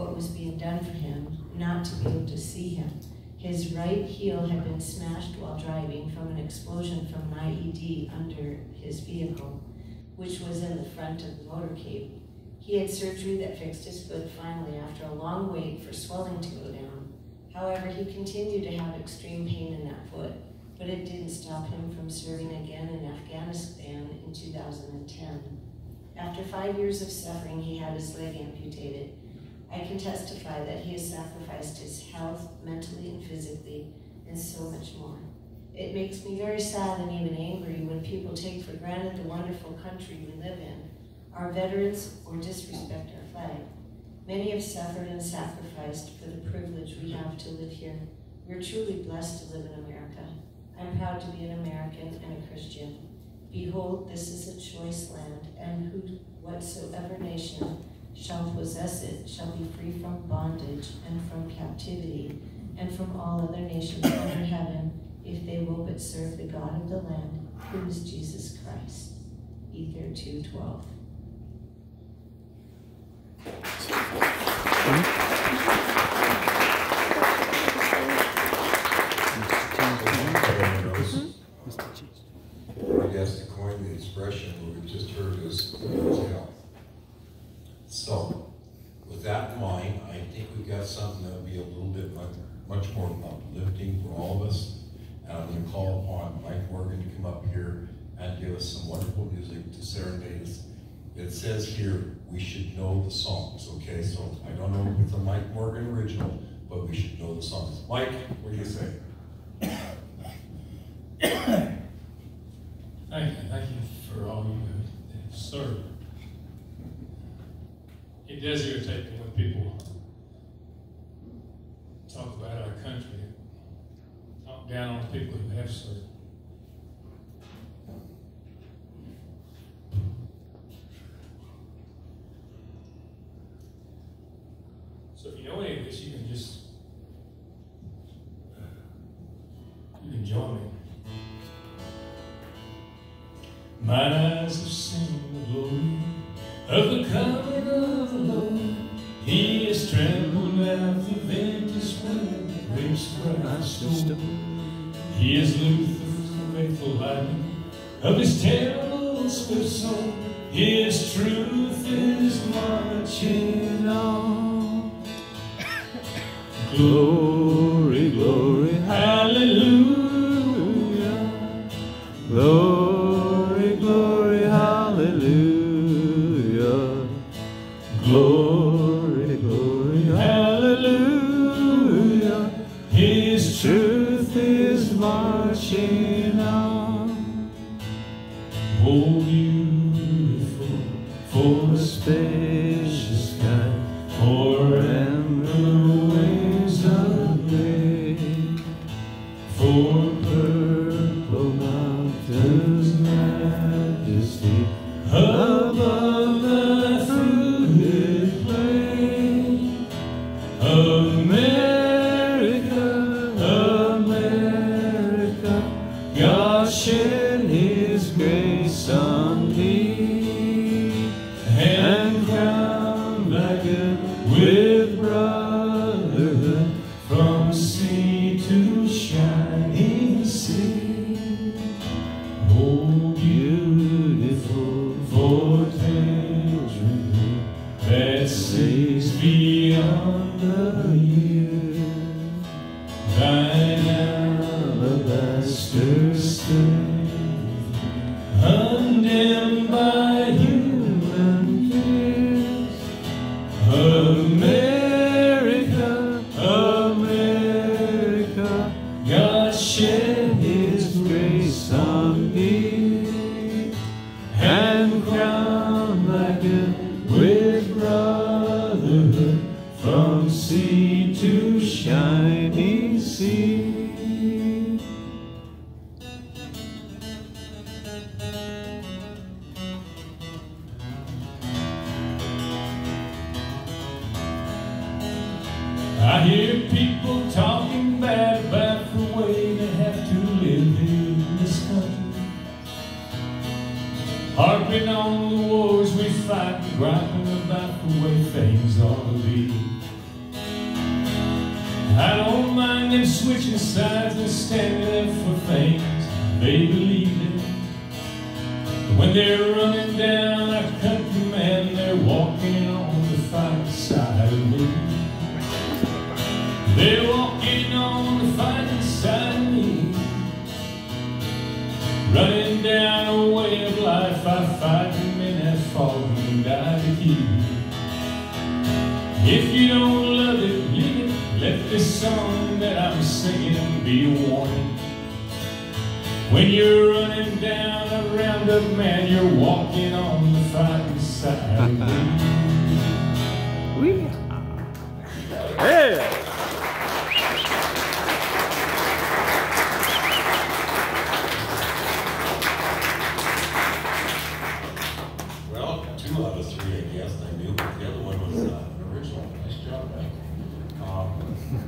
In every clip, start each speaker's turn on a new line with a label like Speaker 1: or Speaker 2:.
Speaker 1: what was being done for him, not to be able to see him. His right heel had been smashed while driving from an explosion from an IED under his vehicle, which was in the front of the motorcade. He had surgery that fixed his foot finally after a long wait for swelling to go down. However, he continued to have extreme pain in that foot, but it didn't stop him from serving again in Afghanistan in 2010. After five years of suffering, he had his leg amputated. I can testify that he has sacrificed his health, mentally and physically, and so much more. It makes me very sad and even angry when people take for granted the wonderful country we live in, our veterans, or disrespect our flag. Many have suffered and sacrificed for the privilege we have to live here. We're truly blessed to live in America. I'm proud to be an American and a Christian. Behold, this is a choice land, and who whatsoever nation shall possess it shall be free from bondage and from captivity and from all other nations under heaven, if they will but serve the God of the land, who is Jesus Christ. Ether 2.12
Speaker 2: I guess to coin the expression, what we just heard is tell. So, with that in mind, I think we've got something that'll be a little bit much, uplifting for all of us. And I'm going to call upon Mike Morgan to come up here and give us some wonderful music to serenade us. It says here, we should know the songs, okay? So I don't know if it's a Mike Morgan original, but we should know the songs. Mike, what do you say?
Speaker 3: Thank you, thank you for all you have served. It does irritate me when people talk about our country, talk down on people who have served. So if you know any of this, you can just uh, you can join me. Mine eyes have seen the glory of the coming of the Lord. He has trembled at the vintage when the grapes Christ stole. He loosed the faithful lightning of his terrible swift soul. His truth is marching on.
Speaker 4: Glory, beyond
Speaker 5: Running down a way of life I men have fallen and died to keep. If you don't love it, leave it. Let this song that I'm singing be a warning. When you're running down a roundup man, you're walking on the fighting side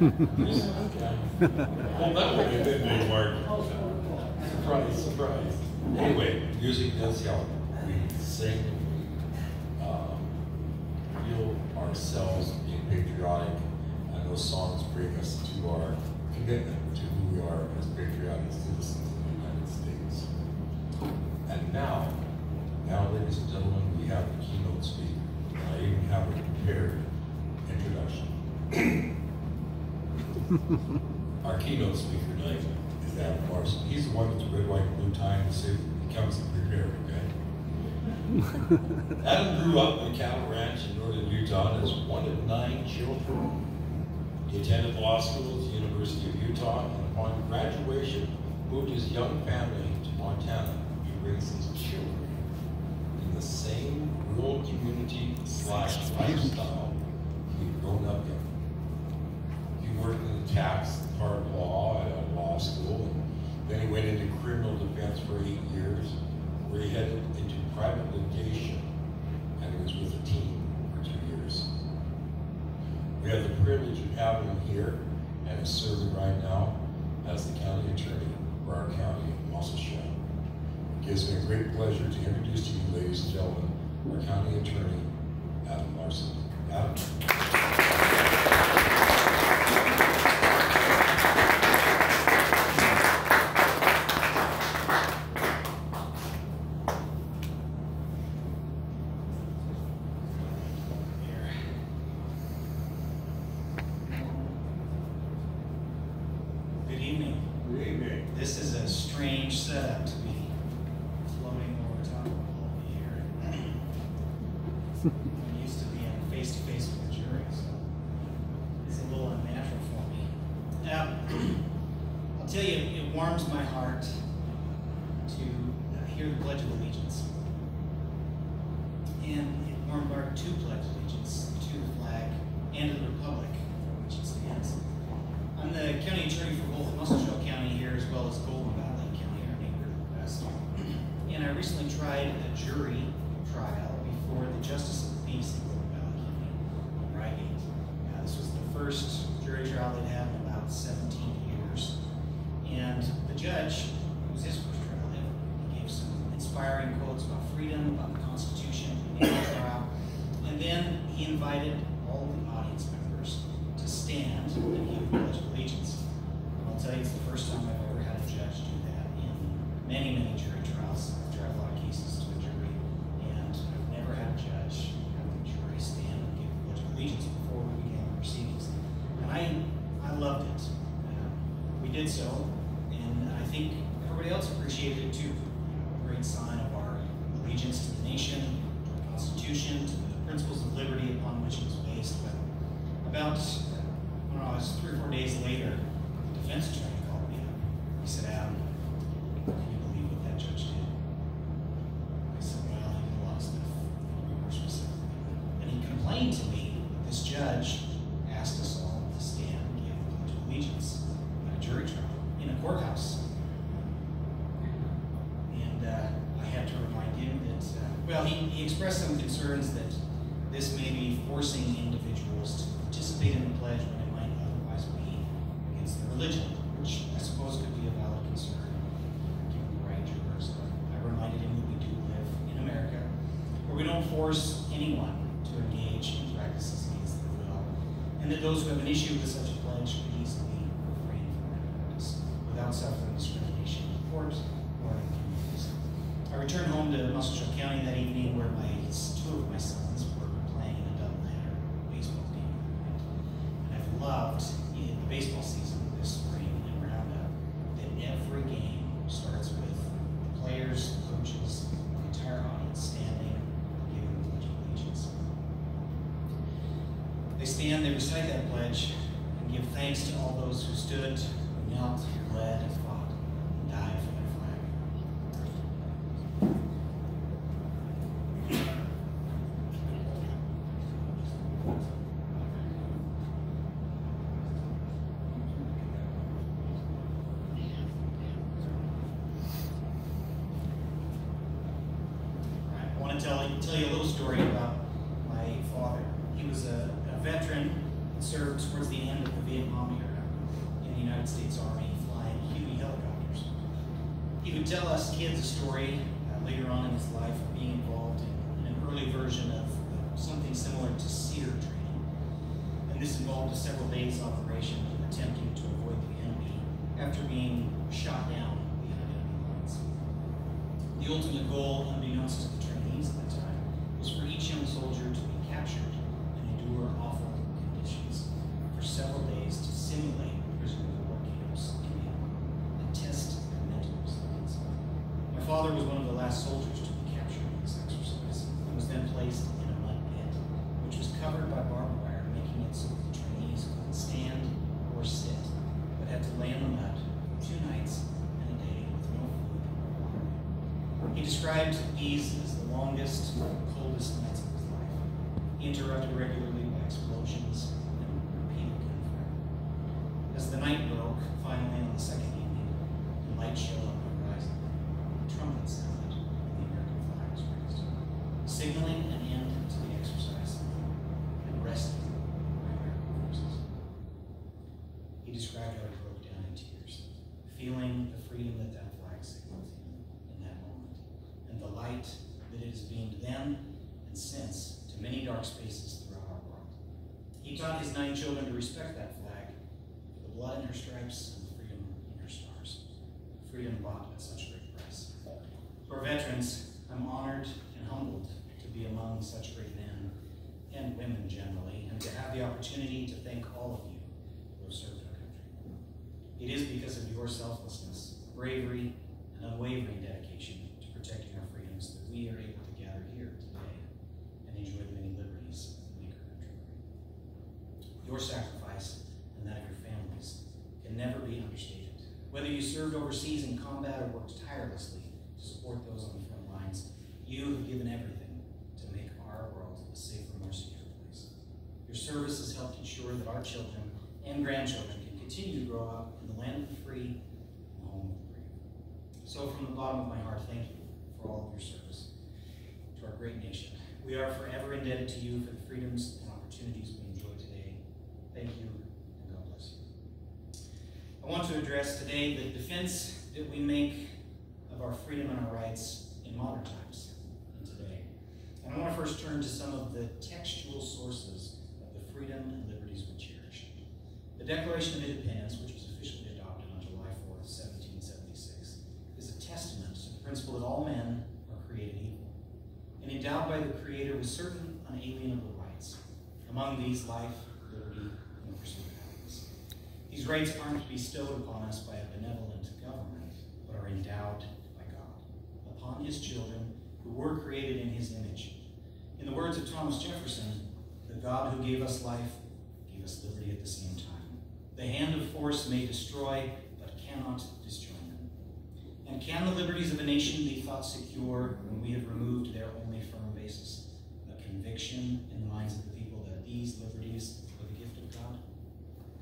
Speaker 2: Well, that it didn't Mark? Surprise, surprise. Anyway, music does help. We sing, we um, feel ourselves being patriotic, and those songs bring us to our commitment to who we are as patriotic citizens of the United States. And now, now, ladies and gentlemen, we have the keynote speaker. I even have a prepared introduction. Our keynote speaker tonight is Adam Larson. He's the one with the red, white, and blue tie, and suit. He comes prepared, okay? Adam grew up in cattle ranch in northern Utah as one of nine children. He attended law school at the University of Utah, and upon graduation, moved his young family to Montana to raise his children in the same rural community slash lifestyle he'd grown up in. Worked in the tax part of law at a law school, and then he went into criminal defense for eight years, where he headed into private litigation, and he was with a team for two years. We have the privilege of having him here and is serving right now as the county attorney for our county Musselshell. It gives me a great pleasure to introduce to you, ladies and gentlemen, our county attorney, Adam Larson. Adam?
Speaker 6: Good evening.
Speaker 2: Good evening.
Speaker 6: This is a strange setup to be floating over top of all of you here. I'm used to being face to face with the jury, so it's a little unnatural for me. Now, I'll tell you, it warms my heart to uh, hear the Pledge of Allegiance. And it warmed heart to pledge allegiance to the flag and to the republic for which it stands. I'm the county attorney for both Musselshell County here as well as Golden Valley County, our neighbor to the west. And I recently tried a jury trial before the Justice of the Peace in Golden Valley County in Ryegate. Uh, this was the first jury trial they'd had in about 17 years. And the judge, it was his first trial ever, he gave some inspiring quotes about freedom, about the Constitution in the trial. And then he invited all the audience members to stand and give the Pledge of Allegiance. And I'll tell you, it's the first time I've ever had a judge do that in many, many jury trials. I've tried a lot of cases to a jury, and I've never had a judge have the jury stand and give the Pledge of Allegiance before we began the proceedings. And I, I loved it. Uh, we did so, and I think everybody else appreciated it too. A great sign of our allegiance to the nation, to our Constitution, to the principles of liberty upon which it was based. But about, I don't know, it was three or four days later, the defense attorney called me up. He said, Adam, can you believe what that judge did? I said, well, he did a lot of stuff. We were specific. And to me this judge asked us all to stand and give of Allegiance at a jury trial in a courthouse. And uh, I had to remind him that, uh, well, he, he expressed some concerns that this may be forcing individuals to participate in the pledge when it might otherwise be against their religion, which I suppose could be a valid concern given the right jurors. But I reminded him that we do live in America where we don't force anyone to engage in practices against their will, and that those who have an issue with such a pledge pledge could easily refrain from that practice without suffering discrimination in court or in communities. I returned home to Musselshell County that evening where my two of my sons were playing in a doubleheader baseball game. And I've loved in the baseball season this spring and Roundup that every game starts with the players, the coaches, the entire audience standing and giving the pledge of allegiance. They stand, they recite that pledge, and give thanks to all those who stood, who knelt, who led, and fought, and died for their flag. I want to tell you, a little story about my father. He was a, a veteran served towards the end of the Vietnam era in the United States Army flying Huey helicopters. He would tell us kids a story uh, later on in his life of being involved in, in an early version of uh, something similar to SERE training. And this involved a several days operation attempting to avoid the enemy after being shot down behind enemy lines. The ultimate goal, unbeknownst to the trainees at the time, was for each young soldier to be captured and endure awful conditions for several days to simulate prisoner of war camps in Vietnam and test their mental resilience. My father was one of the last soldiers to be captured in this exercise and was then placed in a mud pit, which was covered by barbed wire, making it so that the trainees couldn't stand or sit, but had to lay in the mud for two nights and a day with no food or water. He described these as the longest, coldest nights of his life. He interrupted regularly by explosions and repeated gunfire. As the night broke, finally on the second evening, the light showed on the horizon. The trumpet sounded, and the American flag was raised, signaling an end to the exercise and resting by American forces. He described how he broke down in tears, feeling the freedom that that flag signaled him in that moment, and the light that it has beamed then and since to many dark spaces throughout our world. He taught his nine children to respect that flag for her stripes and freedom in her stars. Freedom bought at such great price. Our veterans, I'm honored and humbled to be among such great men and women generally, and to have the opportunity to thank all of you who have served our country. It is because of your selflessness, bravery, and unwavering dedication to protecting our freedoms that we are able to gather here today and enjoy the many liberties that make our country great. Your sacrifice and that of your families can never be understated. Whether you served overseas in combat or worked tirelessly to support those on the front lines, you have given everything to make our world a safer, more secure place. Your service has helped ensure that our children and grandchildren can continue to grow up in the land of the free and the home of the brave. So, from the bottom of my heart, thank you for all of your service to our great nation. We are forever indebted to you for the freedoms and opportunities we enjoy today. Thank you, and God bless you. I want to address today the defense that we make our freedom and our rights in modern times and today. And I want to first turn to some of the textual sources of the freedom and liberties we cherish. The Declaration of Independence, which was officially adopted on July 4th, 1776, is a testament to the principle that all men are created equal and endowed by the Creator with certain unalienable rights. Among these, life, liberty, and the pursuit of happiness. These rights aren't bestowed upon us by a benevolent government, but are endowed upon His children who were created in His image. In the words of Thomas Jefferson, the God who gave us life gave us liberty at the same time. The hand of force may destroy, but cannot disjoin them. And can the liberties of a nation be thought secure when we have removed their only firm basis, a conviction in the minds of the people that these liberties are the gift of God?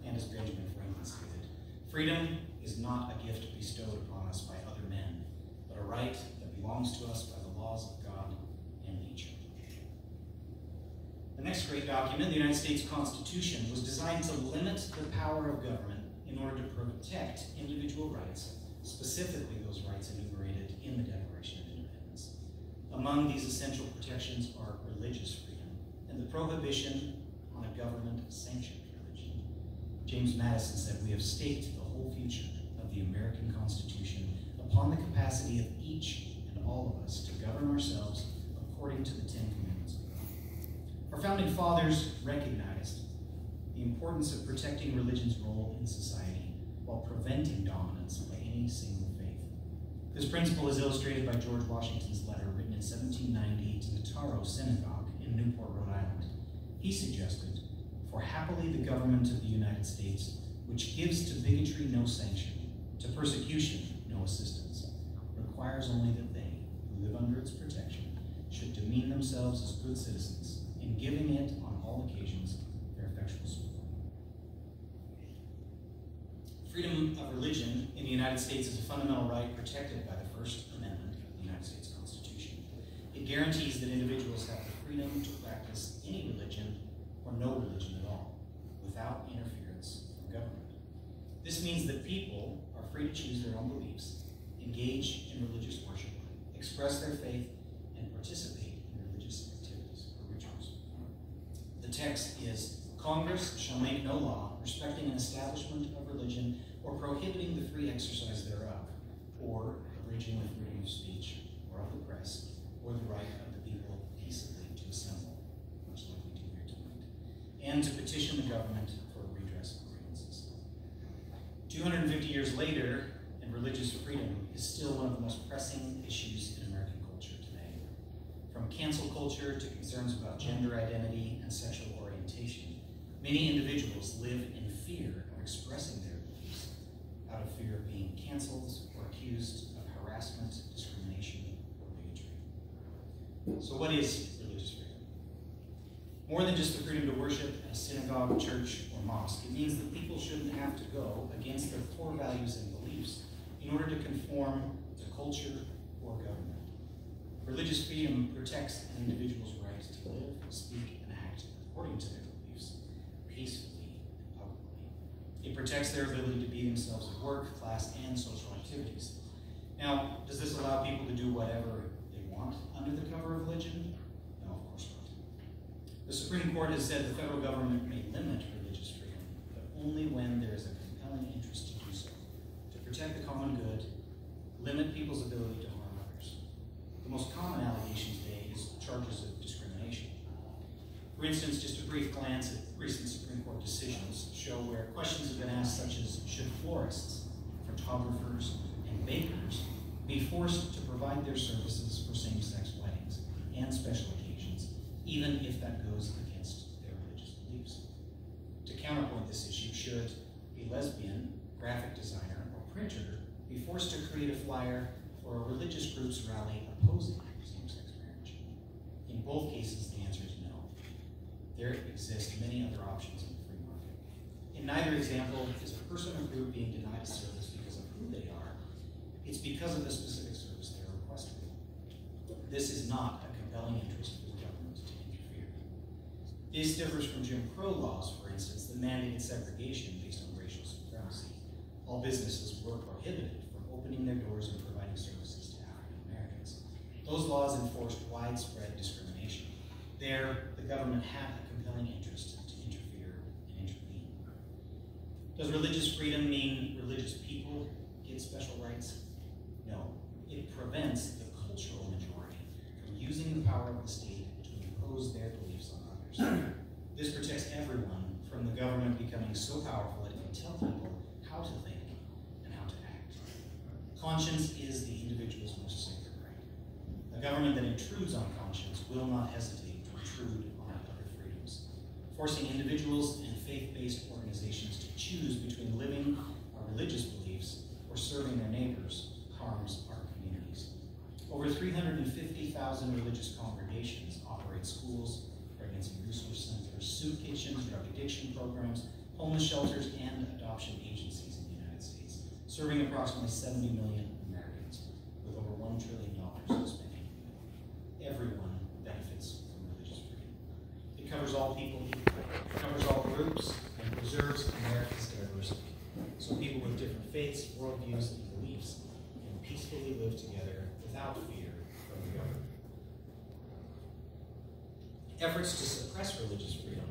Speaker 6: And as Benjamin Franklin stated, freedom is not a gift bestowed upon us by other men, but a right belongs to us by the laws of God and nature. The next great document, the United States Constitution, was designed to limit the power of government in order to protect individual rights, specifically those rights enumerated in the Declaration of Independence. Among these essential protections are religious freedom and the prohibition on a government sanctioned religion. James Madison said, We have staked the whole future of the American Constitution upon the capacity of each all of us to govern ourselves according to the Ten Commandments. Our founding fathers recognized the importance of protecting religion's role in society while preventing dominance by any single faith. This principle is illustrated by George Washington's letter written in 1790 to the Touro Synagogue in Newport, Rhode Island. He suggested, For happily the government of the United States, which gives to bigotry no sanction, to persecution no assistance, requires only that live under its protection, should demean themselves as good citizens, in giving it on all occasions their effectual support. Freedom of religion in the United States is a fundamental right protected by the First Amendment of the United States Constitution. It guarantees that individuals have the freedom to practice any religion or no religion at all, without interference from government. This means that people are free to choose their own beliefs, engage in religious worship, express their faith, and participate in religious activities or rituals. The text is Congress shall make no law respecting an establishment of religion or prohibiting the free exercise thereof, or abridging the freedom of speech or of the press, or the right of the people peaceably to assemble, much like we do here tonight, and to petition the government for redress of grievances. 250 years later, religious freedom is still one of the most pressing issues in American culture today. From cancel culture to concerns about gender identity and sexual orientation, Many individuals live in fear of expressing their beliefs out of fear of being canceled or accused of harassment, discrimination, or bigotry. So, what is religious freedom? More than just the freedom to worship at a synagogue, church, or mosque, it means that people shouldn't have to go against their core values and beliefs in order to conform to culture or government. Religious freedom protects an individual's right to live, speak, and act according to their beliefs, peacefully and publicly. It protects their ability to be themselves at work, class, and social activities. Now, does this allow people to do whatever they want under the cover of religion? No, of course not. The Supreme Court has said the federal government may limit religious freedom, but only when there is a compelling interest protect the common good, limit people's ability to harm others. The most common allegation today is charges of discrimination. For instance, just a brief glance at recent Supreme Court decisions show where questions have been asked such as, should florists, photographers, and bakers be forced to provide their services for same-sex weddings and special occasions, even if that goes against their religious beliefs? To counterpoint this issue, should a lesbian, graphic designer, printer be forced to create a flyer for a religious group's rally opposing same-sex marriage? In both cases, the answer is no. there exist many other options in the free market. In neither example is a person or group being denied a service because of who they are. It's because of the specific service they are requesting. This is not a compelling interest for the government to interfere. This differs from Jim Crow laws, for instance, that mandated segregation based on. All businesses were prohibited from opening their doors and providing services to African Americans. Those laws enforced widespread discrimination. There, the government had a compelling interest to interfere and intervene. Does religious freedom mean religious people get special rights? No. It prevents the cultural majority from using the power of the state to impose their beliefs on others. this protects everyone from the government becoming so powerful it can tell people how to think and how to act. Conscience is the individual's most sacred right. A government that intrudes on conscience will not hesitate to intrude on other freedoms, forcing individuals and faith-based organizations to choose between living our religious beliefs or serving their neighbors harms our communities. Over 350,000 religious congregations operate schools, pregnancy resource centers, soup kitchens, drug addiction programs, homeless shelters, and adoption agencies in the United States, serving approximately 70 million Americans with over $1 trillion in spending. Everyone benefits from religious freedom. It covers all people covers all groups, and preserves America's diversity. So people with different faiths, worldviews, and beliefs can peacefully live together without fear from the government. Efforts to suppress religious freedom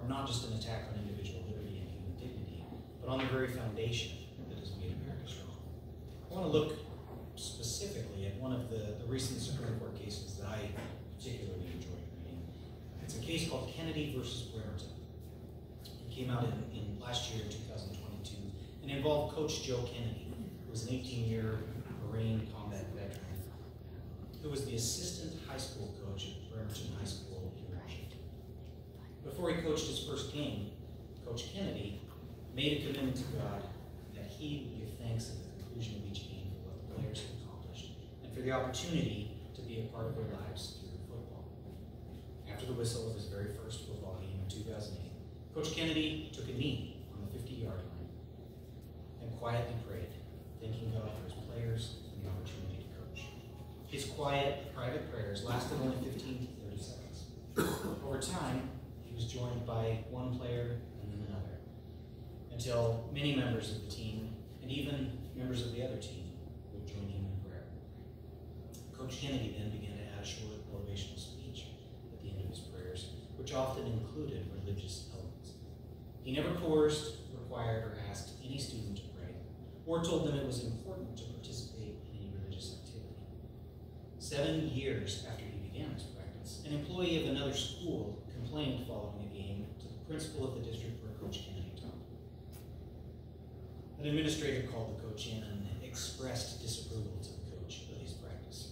Speaker 6: are not just an attack on individual liberty and human dignity, but on the very foundation that has made America strong. I want to look specifically at one of the, the recent Supreme Court cases that I particularly enjoyed reading. It's a case called Kennedy versus Bremerton. It came out in, in last year, 2022, and involved Coach Joe Kennedy, who was an 18-year Marine combat veteran, who was the assistant high school coach at Bremerton High School in Washington. Before he coached his first game, Coach Kennedy made a commitment to God that he would give thanks at the conclusion of each game players had accomplished and for the opportunity to be a part of their lives through football. After the whistle of his very first football game in 2008, Coach Kennedy took a knee on the 50-yard line and quietly prayed, thanking God for his players and the opportunity to coach. His quiet, private prayers lasted only 15 to 30 seconds. Over time, he was joined by one player and then another, until many members of the team and even members of the other team would join him in prayer. Coach Kennedy then began to add a short motivational speech at the end of his prayers, which often included religious elements. He never coerced, required, or asked any student to pray, or told them it was important to participate in any religious activity. Seven years after he began his practice, an employee of another school complained following a game to the principal of the district where Coach Kennedy taught. An administrator called the coach in and expressed disapproval to the coach of his practice.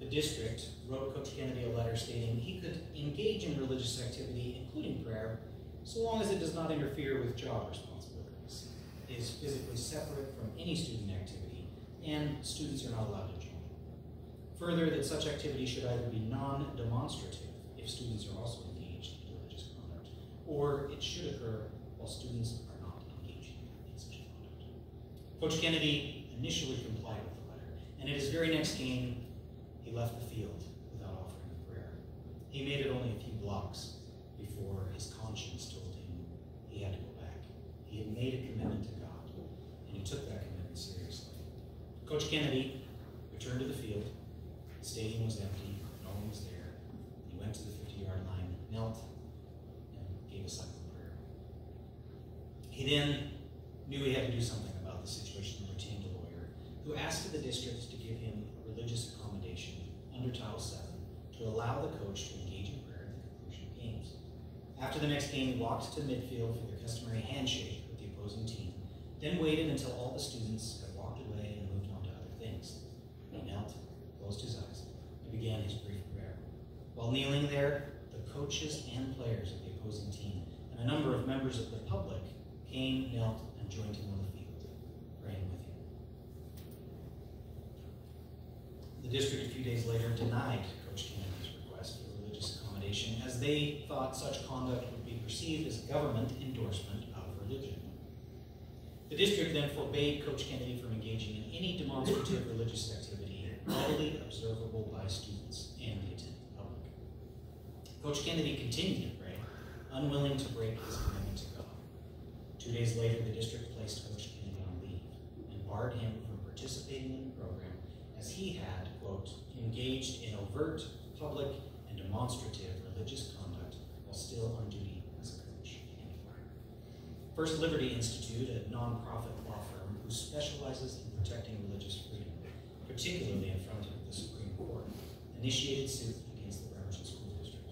Speaker 6: The district wrote Coach Kennedy a letter stating he could engage in religious activity, including prayer, so long as it does not interfere with job responsibilities, is physically separate from any student activity, and students are not allowed to join. Further, that such activity should either be non-demonstrative if students are also engaged in religious conduct, or it should occur while students are not engaging in such conduct. Coach Kennedy initially complied with the letter, and at his very next game, he left the field without offering a prayer. He made it only a few blocks before his conscience told him he had to go back. He had made a commitment to God, and he took that commitment seriously. Coach Kennedy returned to the field. The stadium was empty, no one was there. He went to the 50 yard line, knelt, and gave a silent prayer. He then knew he had to do something about the situation and retained a lawyer who asked the district to give him a religious under Title VII to allow the coach to engage in prayer at the conclusion of games. After the next game, he walked to midfield for the customary handshake with the opposing team, then waited until all the students had walked away and moved on to other things. He knelt, closed his eyes, and began his brief prayer. While kneeling there, the coaches and players of the opposing team and a number of members of the public came, knelt, and joined him on the field, praying with him. The district a few days later denied Coach Kennedy's request for religious accommodation as they thought such conduct would be perceived as government endorsement of religion. The district then forbade Coach Kennedy from engaging in any demonstrative religious activity readily observable by students and the attending public. Coach Kennedy continued to pray, unwilling to break his commitment to God. Two days later, the district placed Coach Kennedy on leave and barred him from participating in the program as he had, quote, engaged in overt, public, and demonstrative religious conduct while still on duty as a coach. First Liberty Institute, a nonprofit law firm who specializes in protecting religious freedom, particularly in front of the Supreme Court, initiated suit against the Bremerton School District.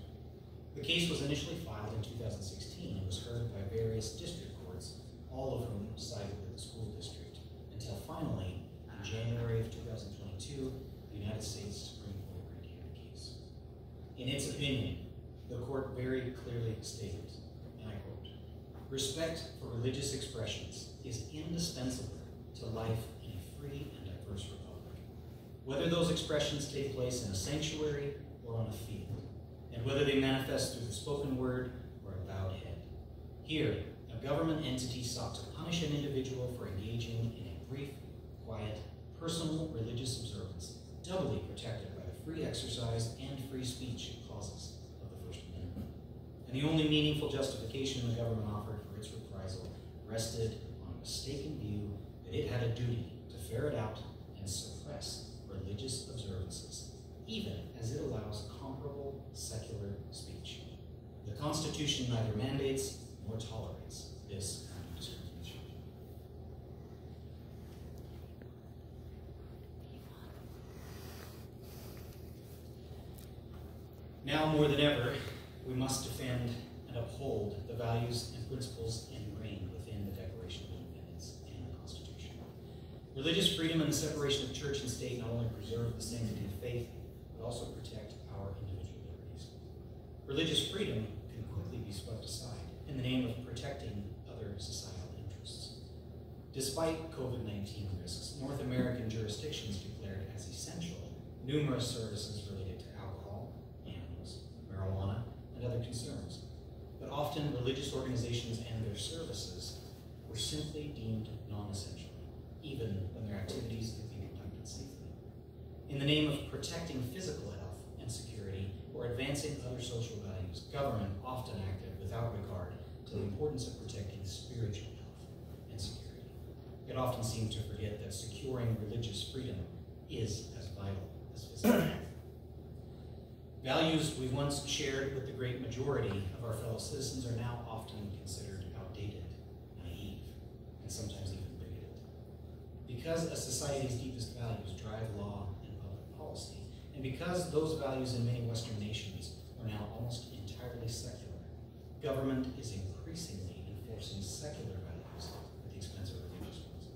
Speaker 6: The case was initially filed in 2016 and was heard by various district courts, all of whom sided with the school district, until finally, in January of 2022, the United States Supreme Court reviewed the case. In its opinion, the court very clearly stated, and I quote, respect for religious expressions is indispensable to life in a free and diverse republic. Whether those expressions take place in a sanctuary or on a field, and whether they manifest through the spoken word or a bowed head. Here, a government entity sought to punish an individual for engaging in a brief, quiet, personal religious observance, doubly protected by the free exercise and free speech clauses of the First Amendment. And the only meaningful justification the government offered for its reprisal rested on a mistaken view that it had a duty to ferret out and suppress religious observances, even as it allows comparable secular speech. The Constitution neither mandates nor tolerates this kind of discrimination. Now more than ever, we must defend and uphold the values and principles ingrained within the Declaration of Independence and the Constitution. Religious freedom and the separation of church and state not only preserve the sanctity of faith, but also protect our individual liberties. Religious freedom can quickly be swept aside in the name of protecting other societal interests. Despite COVID-19 risks, North American jurisdictions declared as essential numerous services related to and other concerns. But often religious organizations and their services were simply deemed non-essential, even when their activities could be conducted safely. In the name of protecting physical health and security or advancing other social values, government often acted without regard to the importance of protecting spiritual health and security. It often seems to forget that securing religious freedom is as vital as physical health. Values we once shared with the great majority of our fellow citizens are now often considered outdated, naive, and sometimes even bigoted. Because a society's deepest values drive law and public policy, and because those values in many Western nations are now almost entirely secular, government is increasingly enforcing secular values at the expense of religious ones.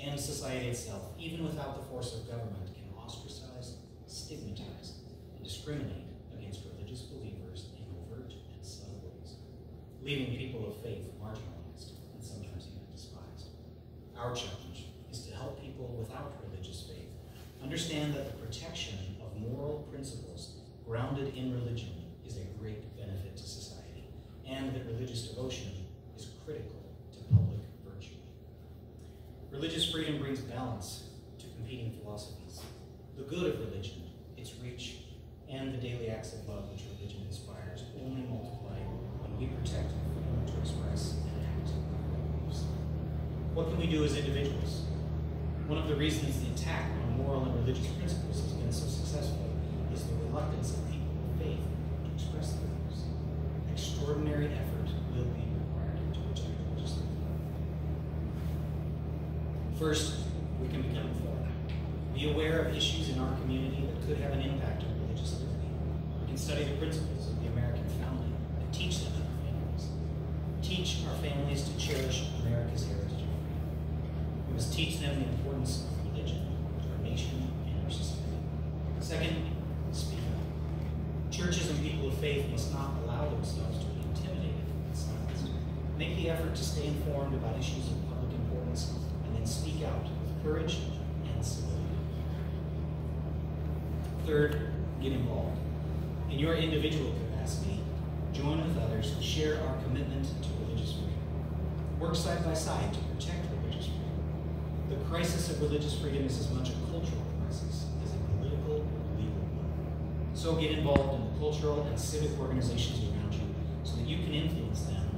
Speaker 6: And society itself, even without the force of government, can ostracize, stigmatize, discriminate against religious believers in overt and subtle ways, leaving people of faith marginalized and sometimes even despised. Our challenge is to help people without religious faith understand that the protection of moral principles grounded in religion is a great benefit to society, and that religious devotion is critical to public virtue. Religious freedom brings balance to competing philosophies. The good of religion, its reach, and the daily acts of love which religion inspires only multiply when we protect the freedom to express and act our beliefs. What can we do as individuals? One of the reasons the attack on moral and religious principles has been so successful is the reluctance of people of faith to express their views. Extraordinary effort will be required to protect religious liberty. First, we can become informed. Be aware of issues in our community that could have an impact on religious liberty. We can study the principles of the American founding and teach them in our families. Teach our families to cherish America's heritage of freedom. We must teach them the importance of religion to our nation and our society. Second, speak up. Churches and people of faith must not allow themselves to be intimidated and silenced. Make the effort to stay informed about issues of public importance and then speak out with courage and civility. Third, get involved. In your individual capacity, join with others to share our commitment to religious freedom. Work side by side to protect religious freedom. The crisis of religious freedom is as much a cultural crisis as a political or legal one. So get involved in the cultural and civic organizations around you so that you can influence them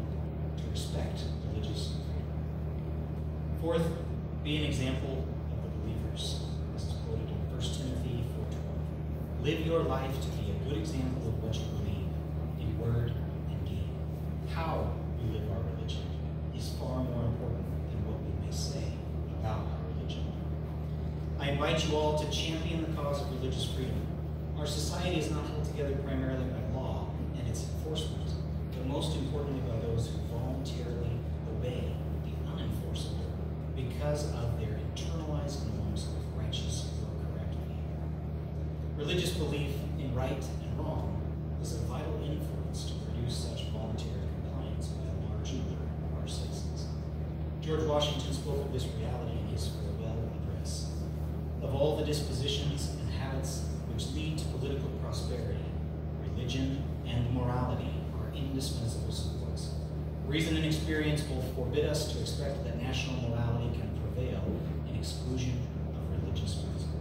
Speaker 6: to respect religious freedom. Fourth, be an example of the believers, as is quoted in 1 Timothy 4.12. Live your life to be a good example of what you believe in word and deed. How we live our religion is far more important than what we may say about our religion. I invite you all to champion the cause of religious freedom. Our society is not held together primarily by law and its enforcement, but most importantly by those who voluntarily obey the unenforceable because of their internalized norms of righteous or correct behavior. Religious belief in right and wrong is a vital influence to produce such voluntary compliance by a large number of our citizens. George Washington spoke of this reality in his farewell. Of all the dispositions and habits which lead to political prosperity, religion and morality are indispensable supports. Reason and experience both forbid us to expect that national morality can prevail in exclusion of religious principle.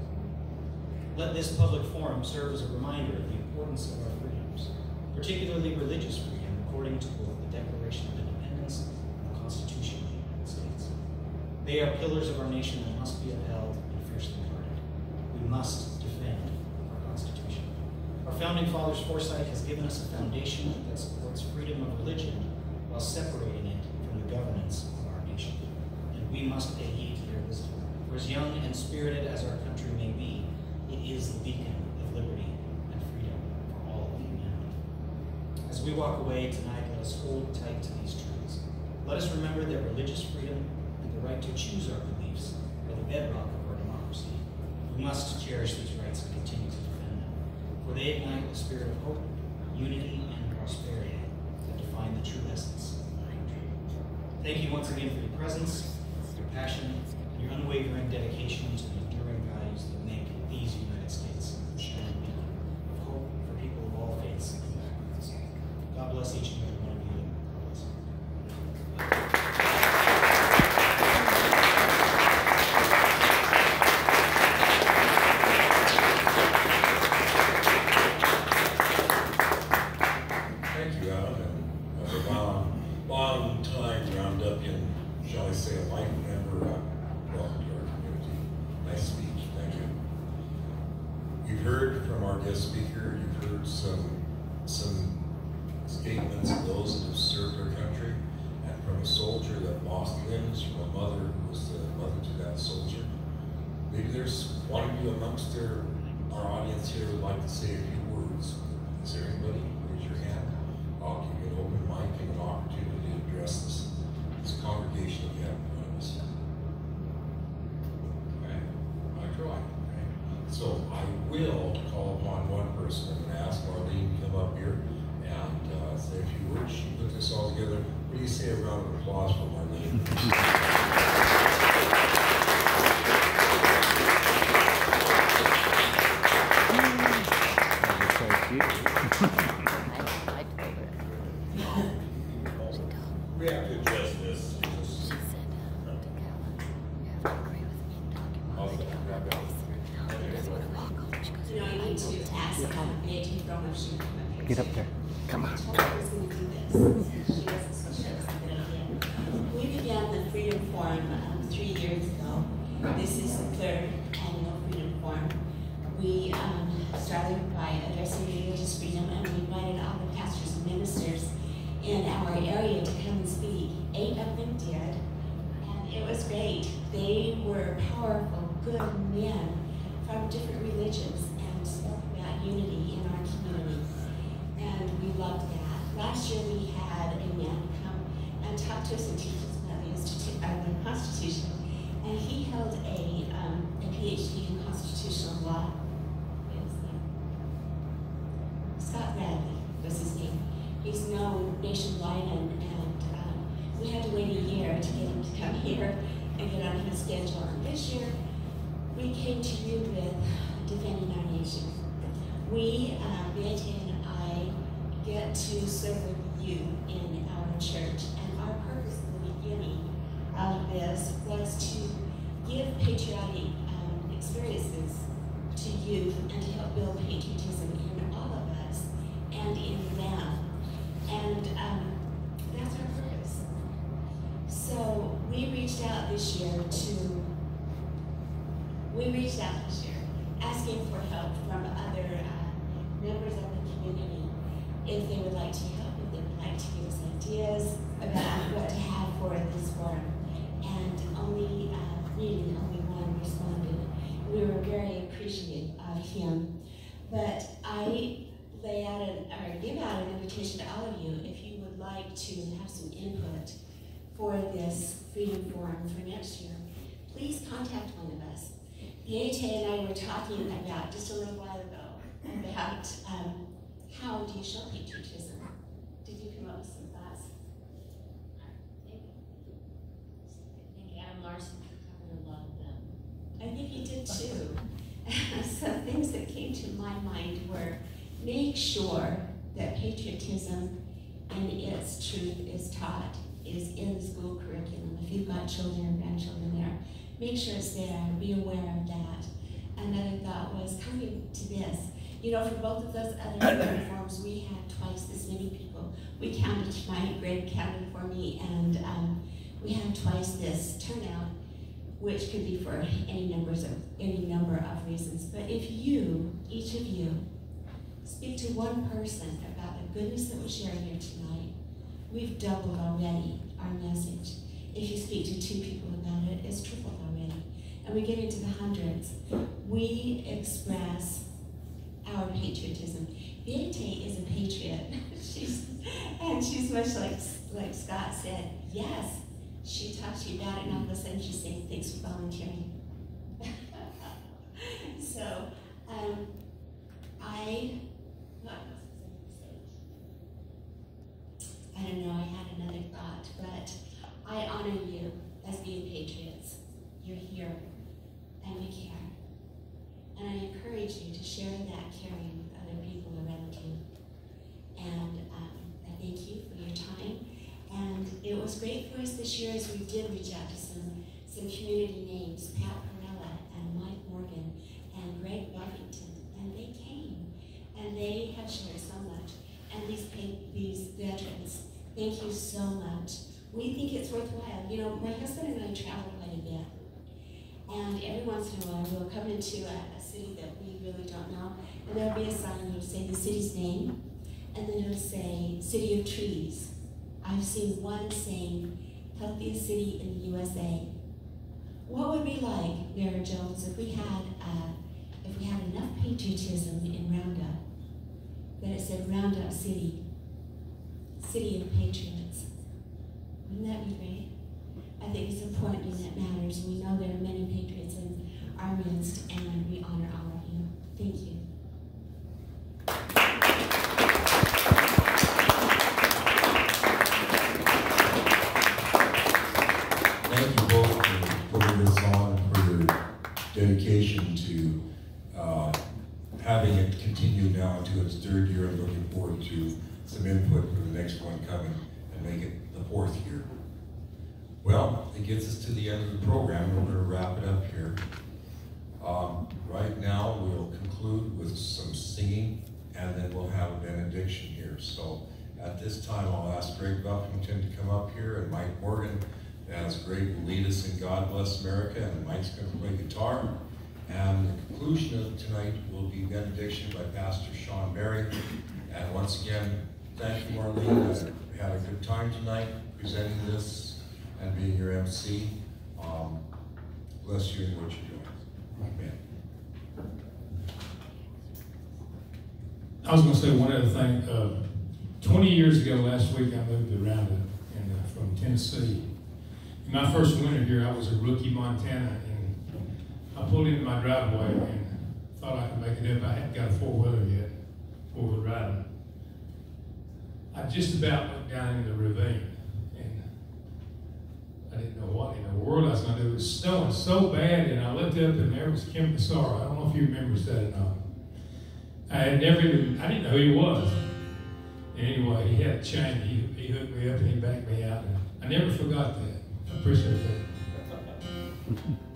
Speaker 6: Let this public forum serve as a reminder of the importance of our freedoms, particularly religious freedom, according to both the Declaration of Independence and the Constitution of the United States. They are pillars of our nation that must be upheld and fiercely guarded. We must defend our Constitution. Our founding fathers' foresight has given us a foundation that supports freedom of religion while separating it from the governance of our nation. And we must pay heed to their wisdom. For as young and spirited as our country may be, it is the beacon of liberty and freedom for all of humanity. As we walk away tonight, let us hold tight to these truths. Let us remember that religious freedom and the right to choose our beliefs are the bedrock. We must cherish these rights and continue to defend them, for they ignite the spirit of hope, unity, and prosperity that define the true essence of our country. Thank you once again for your presence, your passion, and your unwavering dedication to the enduring values that make these United States a shining beacon of hope for people of all faiths and backgrounds. God bless each and every one of you. God bless you.
Speaker 2: Thank you, Alan, and a long, long time round up in, shall I say, a life member, uh, welcome to our community. Nice speech, thank you. You've heard from our guest speaker, you've heard some, some statements of those that have served our country, and from a soldier that lost limbs, from a mother who was the mother to that soldier. Maybe there's one of you amongst their, our audience here would like to say a few words. Is there anybody? Raise your hand. I'll give you an open mic and an opportunity to address this, this congregation that we have in front of us. Okay, I try, okay? So I will call upon one person. I'm gonna ask Marlene to come up here and, uh, say a few words. She put this all together. What do you say a round of applause for Marlene?
Speaker 7: We have to adjust this.
Speaker 8: You know, you need to ask, um, Maggie from if she can come up here.
Speaker 9: Get up there.
Speaker 8: Come on. Told her I was gonna do this. She wasn't it was a good idea. We began the Freedom Forum, um, three years ago. This is the third annual Freedom Forum. We, um, started by addressing religious freedom and we invited all the pastors and ministers in our area to come and speak. Eight of them did, and it was great. They were powerful, good men from different religions and about unity in our community. And we loved that. Last year we had a man come and talk to us and teach us about the institute, uh, the Constitution. And he held a, um, a PhD in constitutional law. Scott Bradley was his name. He's known nationwide and, and um, we had to wait a year to get him to come here and get on his schedule. And this year, we came to you with defending our nation. We, uh, Beate and I, get to serve with you in our church, and our purpose in the beginning of this was to give patriotic um, experiences to youth and to help build patriotism in all of us and in them. And um, that's our purpose. So we reached out this year to we reached out this year asking for help from other uh, members of the community if they would like to help, if they would like to give us ideas about what to have for this forum. And only, uh, really, only one responded. We were very appreciative of him. But I lay out an, or give out an invitation to all of you if you would like to have some input for this Freedom Forum for next year. Please contact one of us. Beate and I were talking about, just a little while about um, how do you show patriotism? Did you come up with some thoughts?
Speaker 10: I think Adam Larson covered a lot of them.
Speaker 8: I think he did too. Some things that came to my mind were make sure that patriotism and its truth is taught, is in the school curriculum. If you've got children or grandchildren there, make sure it's there, be aware of that. Another thought was coming to this. You know, for both of those other uniforms, we had twice as many people. We counted tonight, Greg counted for me, and um, we had twice this turnout which could be for any numbers of any number of reasons. But if you, each of you, speak to one person about the goodness that we're sharing here tonight, we've doubled already our message. If you speak to two people about it, it's tripled already. And we get into the hundreds. We express our patriotism. Viete is a patriot. she's, and she's much like, like Scott said, yes, she talks to you about it, and all of a sudden she's saying, thanks for volunteering. so, um, I, I don't know, I had another thought, but I honor you as being patriots. You're here, and you care. And I encourage you to share that caring with other people around you. And um, I thank you for your time. And it was great for us this year as we did reach out to some, some community names, Pat Perella and Mike Morgan and Greg Buffington, and they came. And they have shared so much. And these, these veterans, thank you so much. We think it's worthwhile. You know, my husband and I travel quite a bit. And every once in a while, we'll come into a, a city that we really don't know, and there'll be a sign that'll say the city's name, and then it'll say City of Trees. I've seen one saying, healthiest city in the USA. What would be like, Mayor Jones, if we had uh, if we had enough patriotism in Roundup that it said Roundup City, City of Patriots? Wouldn't that be great? I think it's important and it matters. We know there are many patriots in our midst, and we honor all of you. Thank you.
Speaker 2: Thank you both for putting this on, for your dedication to uh, having it continue now into its third year and looking forward to some input for the next one coming and make it the fourth year. Well, it gets us to the end of the program. We're going to wrap it up here. Um, right now, we'll conclude with some singing, and then we'll have a benediction here. So at this time, I'll ask Greg Buffington to come up here, and Mike Morgan, as Greg will lead us in God Bless America, and Mike's going to play guitar. And the conclusion of tonight will be benediction by Pastor Sean Berry. And once again, thank you, Marlene. I had a good time tonight presenting this and being your MC. Um, bless you in what you're doing. Amen.
Speaker 5: I was going to say one other thing. Uh, 20 years ago, last week, I moved to Roundup in, uh, from Tennessee. In my first winter here, I was a rookie Montana, and I pulled into my driveway and thought I could make it up. I hadn't got a four-wheeler yet, four-wheel driving. I just about went down in the ravine. I didn't know what in the world I was going to do. It was snowing so bad, and I looked up and there was Kim Pissarro. I don't know if you remember that or not. I had never even, I didn't know who he was. Anyway, he had a chain. He, he hooked me up and he backed me out. I never forgot that. I appreciate that.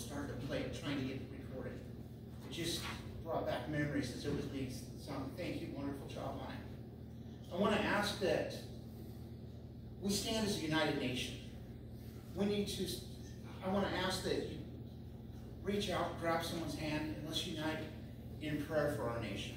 Speaker 11: started starting to
Speaker 12: play, trying to get it recorded. It just brought back memories as it was being sung. Thank you, wonderful job on it. I want to ask that we stand as a united nation. We need to, I want to ask that you reach out, grab someone's hand, and let's unite in prayer for our nation.